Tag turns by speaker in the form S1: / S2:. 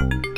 S1: you